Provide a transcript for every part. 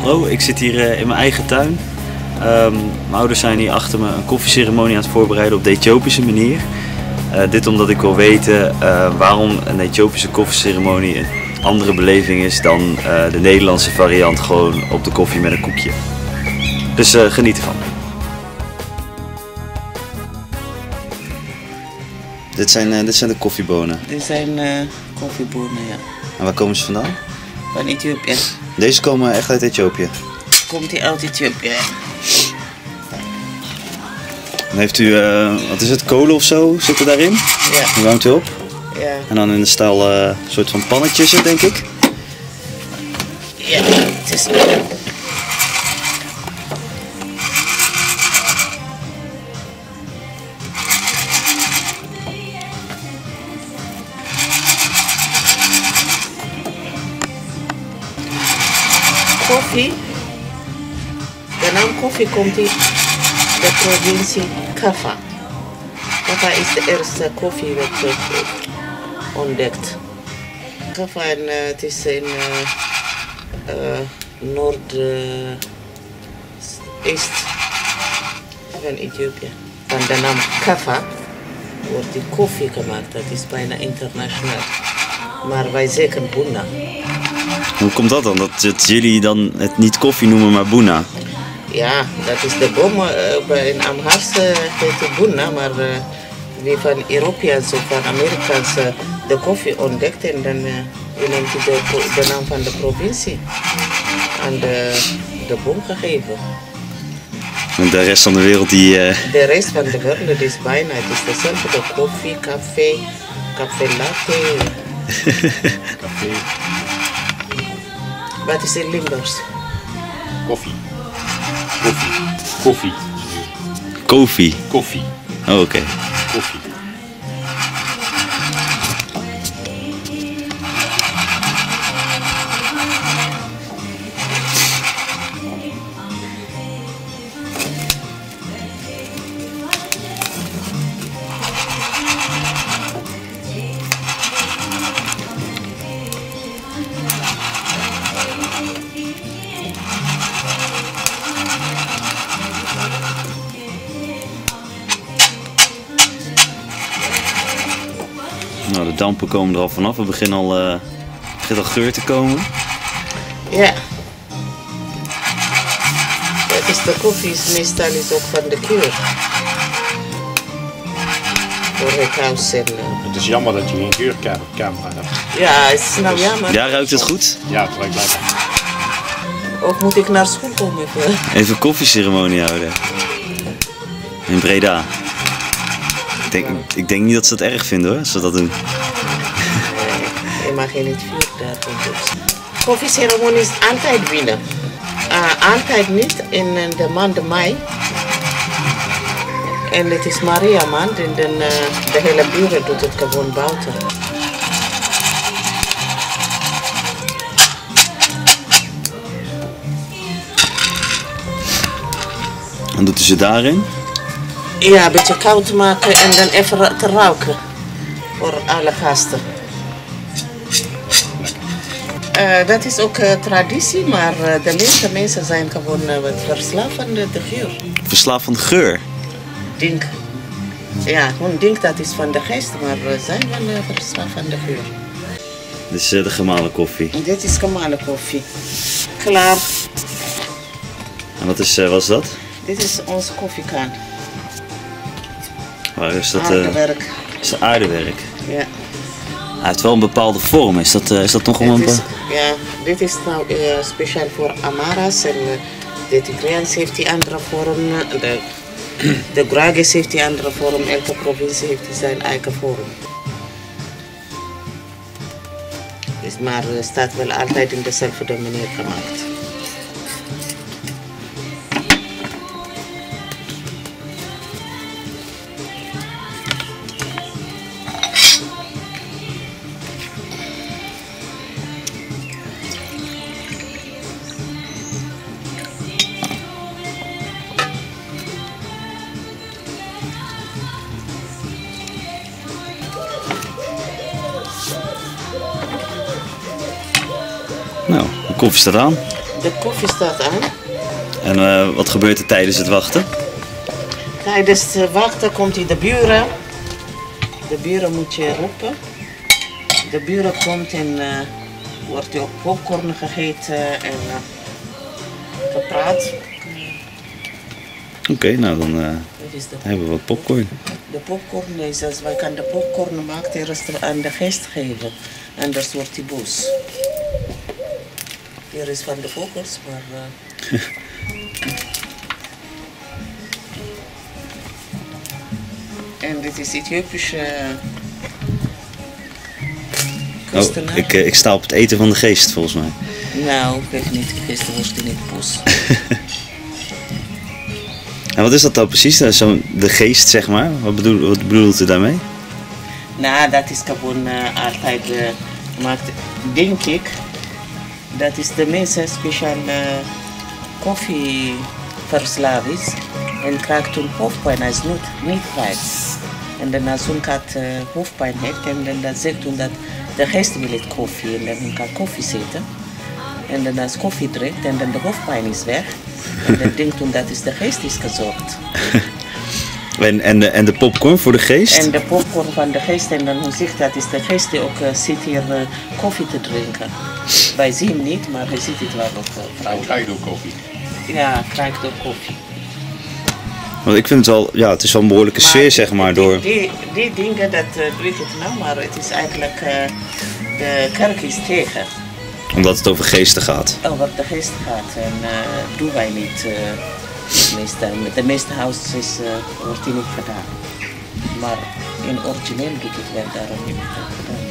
Hallo, ik zit hier eh, in mijn eigen tuin. Ehm, mijn ouders zijn hier achter me een koffieceremonie aan het voorbereiden op de Ethiopische manier. Eh, dit omdat ik wil weten eh, waarom een Ethiopische koffieceremonie een andere beleving is dan de Nederlandse variant gewoon op de koffie met een koekje. Dus geniet ervan. Dit zijn, dit zijn de koffiebonen. Dit zijn koffiebonen, ja. En waar komen ze vandaan? Van Ethiopië. Deze komen echt uit Ethiopië. Komt die uit Ethiopië? Dan heeft u, eh, wat is het, kolen of zo zitten daarin? Ja, Die warmt u op. ja. En dan in een stel eh, soort van pannetjes, hè, denk ik. Ja, het is... Koffie. De naam koffie komt uit de provincie Kaffa. Kaffa is de eerste koffie wat eh, ontdekt. Kaffa en eh, het is in eh, eh, noord-east van Ethiopië. Van de Kaffa wordt die koffie gemaakt. Dat is bijna internationaal. Maar wij zeggen Buna. Hoe komt dat dan? Dat, dat jullie dan het niet koffie noemen, maar boena. Ja, dat is de boom. eh, in Amhars eh, heet het Buna, maar eh, wie van Europeaans of van Amerikaans eh, de koffie ontdekt en dan neemt hij de, de naam van de provincie aan de, de boom gegeven. En de rest van de wereld die... eh, De rest van de wereld is bijna, het is dezelfde koffie, café, café latte. Café, Wat is in Limburgs? koffie. Koffie. Koffie. koffie. Koffie. Oh, oké. Koffie. Nou, de dampen komen er al vanaf. We beginnen al, eh begint al geur te komen. Ja. Dat is de koffie, is meestal is ook van de keur. Voor het huis en... eh, Het is jammer dat je geen geurcamera hebt. Ja, het is nou jammer. Ja, ruikt het goed? Ja, het ruikt lekker. Of moet ik naar school komen? even? Even een koffieceremonie houden. In Breda. Ik denk, ik denk niet dat ze dat erg vinden hoor, als ze dat doen. Je mag je niet vuur doen. Dus. Koffieceremonie is altijd binnen. Ah, altijd niet in eh, de maand mei. En het is Maria maand en dan, eh, de hele buren doet het gewoon buiten. Dan doet ze daarin. Ja, een beetje koud maken en dan even te ruiken. Voor alle gasten. Eh, dat is ook eh, traditie, maar eh, de meeste mensen zijn gewoon wat verslaafd aan de, de geur. Verslaafd van de geur. Denk. Ja, gewoon denk dat is van de geest, maar we zijn wel verslaafd aan de geur. Dit is eh, de gemalen koffie. En dit is kamale koffie. Klaar. En wat is, eh, wat is dat? Dit is onze koffiekaan. Is dat? Eh werk. is dat aardewerk. Ja. Hij heeft wel een bepaalde vorm. Is dat, eh, is dat nog een... Dit is, be- ja, dit is nou eh, speciaal voor Amaras en uh, de Tigreans heeft die andere vorm. De, de Grages heeft die andere vorm. Elke provincie heeft zijn eigen vorm. Dus maar het staat wel altijd in dezelfde manier gemaakt. Nou, de koffie staat aan. De koffie staat aan. En eh, wat gebeurt er tijdens het wachten? Tijdens het wachten komt hij de buren. De buren moet je roepen. De buren komt en eh, wordt er ook popcorn gegeten en eh, gepraat. Oké, nou dan hebben we wat popcorn. de popcorn is als wij kan de popcorn maken aan de geest geven. Anders wordt hij boos. Hier is van de vogels, maar... eh, en dit is Ethiopische Oh, ik, eh, ik sta op het eten van de geest volgens mij. Nou, ik weet niet, gisteren was hij niet boos. En wat is dat dan precies? Eh, Zo de geest, zeg maar. Wat, bedoel, wat bedoelt u daarmee? Nou, dat is gewoon eh, altijd eh, maakt, denk ik, dat is de mensen speciaal koffieverslaafd en krijgt toen hoofdpijn als niet, niet. En dan als zo'n kat uh, hoofdpijn heeft en dan zegt toen dat de geest wil het koffie en dan kan koffie zitten. En dan als koffie drinkt en dan de hoofdpijn is weg. En dan denkt toen dat is de geest is gezorgd. En, en, de, en de popcorn voor de geest? En de popcorn van de geest, en dan hoe zegt dat, is de geest die ook eh, zit hier eh, koffie te drinken. Wij zien hem niet, maar hij ziet het wel op Hij vrouw. krijgt ook koffie. Ja, krijgt ook koffie. Want ik vind het wel, ja, het is wel een behoorlijke sfeer, zeg maar, die, door... Die, die dingen, dat uh, doe ik het nou, maar het is eigenlijk, eh, de kerk is tegen. Omdat het over geesten gaat. Over de geest gaat en eh doen wij niet. eh, het meeste, de meeste houses is, eh, wordt die niet gedaan. Maar in origineel doet het wel daarom niet gedaan.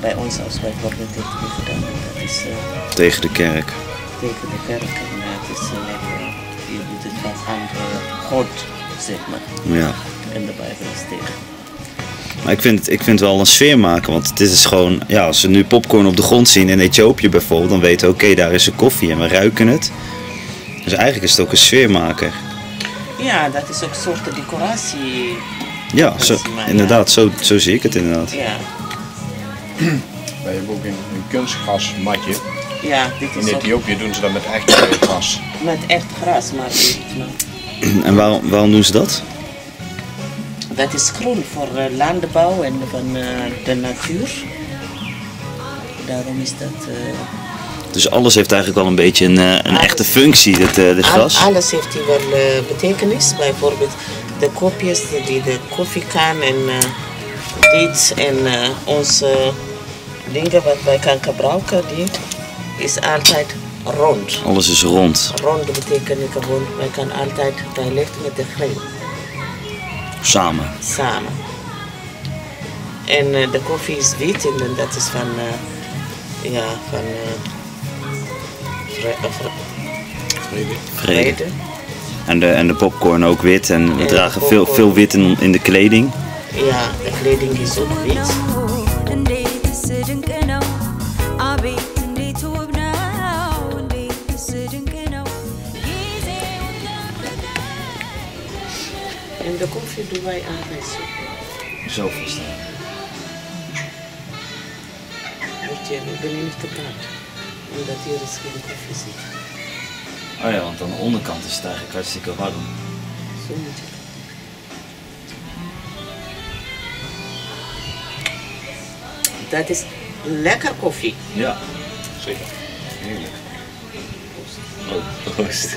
Bij ons als bijvoorbeeld heeft het niet gedaan. Dat is eh, Tegen de kerk. tegen de kerk en eh, het is je doet het van andere God, zeg maar. Ja. En de Bijbel is tegen. Maar ik vind, ik vind wel een sfeer maken, want dit is gewoon, ja, als we nu popcorn op de grond zien in Ethiopië bijvoorbeeld, dan weten we, oké, daar is een koffie en we ruiken het. Dus eigenlijk is het ook een sfeermaker. Ja, dat is ook een soort decoratie. Ja, zo, inderdaad, zo, zo zie ik het inderdaad. Ja, Wij hebben ook een, een kunstgrasmatje. ja dit In is ook Ethiopië doen ze dat met echt gras. met echt gras, maar nou, En waarom, waarom doen ze dat? dat is groen voor eh, landbouw en van eh, de natuur. Daarom is dat. eh, Dus alles heeft eigenlijk wel een beetje een, eh, een echte functie, dit, eh, dit Al- gras. alles heeft hier wel eh, betekenis. Bijvoorbeeld de kopjes, die de koffiekan en eh, dit en onze dingen wat wij kan gebruiken, die is altijd rond. Alles is rond, Rond betekent gewoon, wij kan altijd direct met de grill samen. samen. En de koffie is wit en dat is van, ja, van Vrede. En de, en de popcorn ook wit. En we en dragen veel, veel wit in, in de kleding. Ja, de kleding is ook wit. En de koffie doen wij aanwijzen. Zo verstaan. Weet je, we willen niet te praten omdat hier is geen koffie zit. Oh ja, want aan de onderkant is het eigenlijk hartstikke warm. Zo moet je. Dat is lekker koffie. Ja, Zeker. heerlijk. Oh, proost.